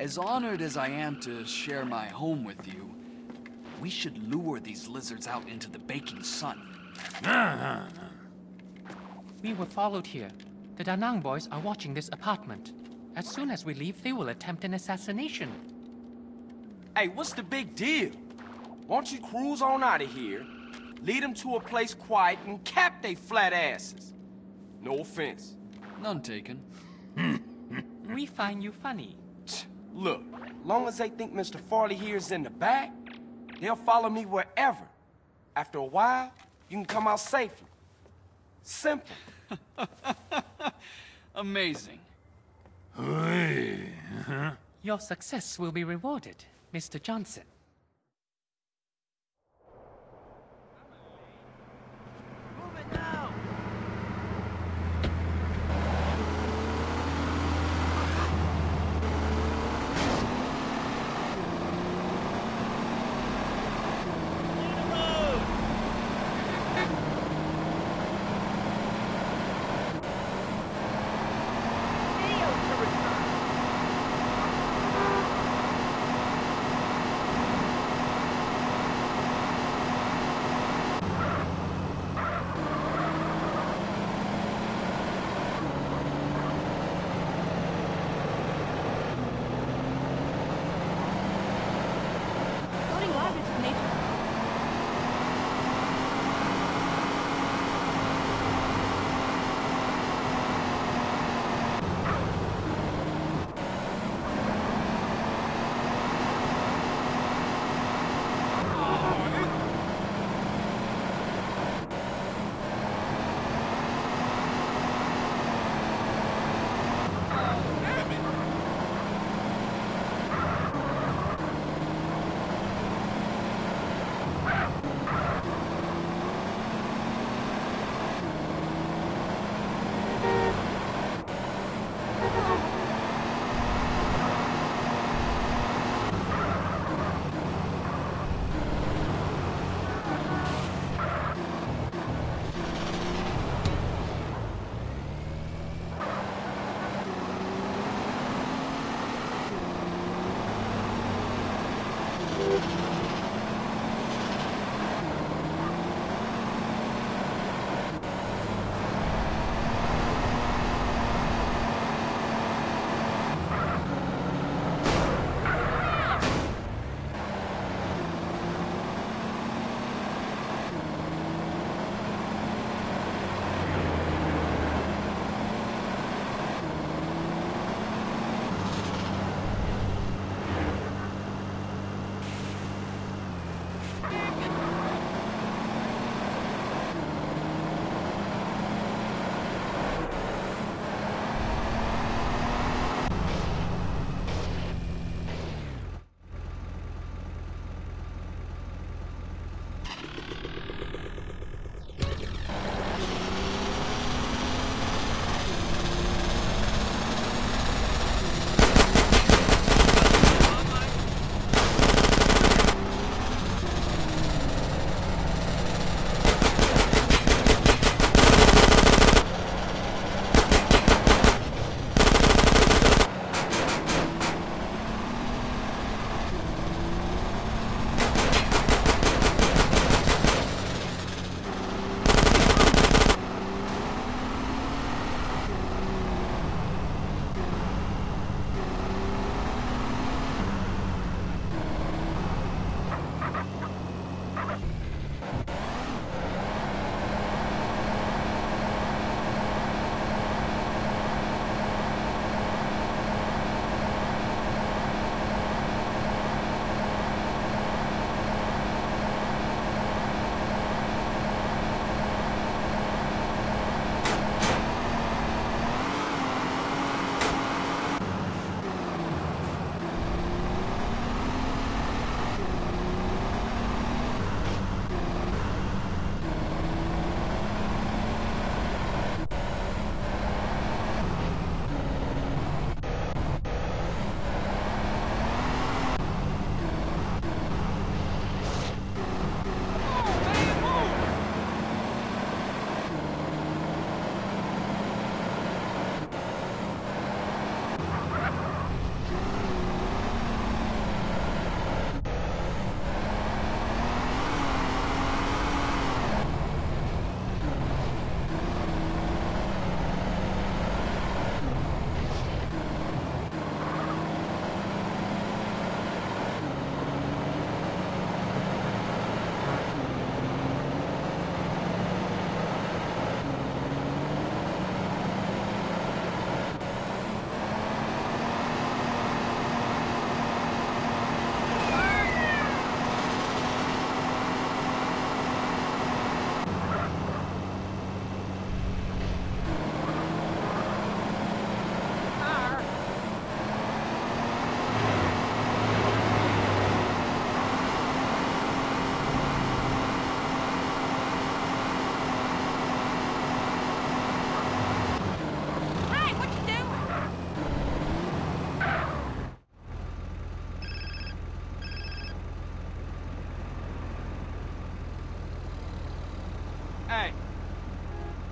As honored as I am to share my home with you, we should lure these lizards out into the baking sun. We were followed here. The Da Nang boys are watching this apartment. As soon as we leave, they will attempt an assassination. Hey, what's the big deal? Why don't you cruise on out of here, lead them to a place quiet, and cap they flat asses? No offense. None taken. We find you funny. Tch, Look, long as they think Mr. Fa Li here is in the back, they'll follow me wherever. After a while, you can come out safely. Simple. Amazing. Your success will be rewarded, Mr. Johnson.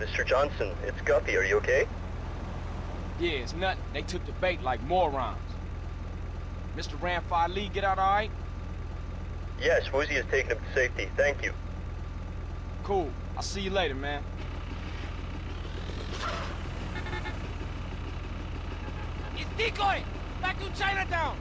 Mr. Johnson, it's Guppy. Are you okay? Yeah, it's nothing. They took the bait like morons. Mr. Ran Fa Li get out all right? Yes, Woozie has taken him to safety. Thank you. Cool. I'll see you later, man. It's decoy! Back to Chinatown!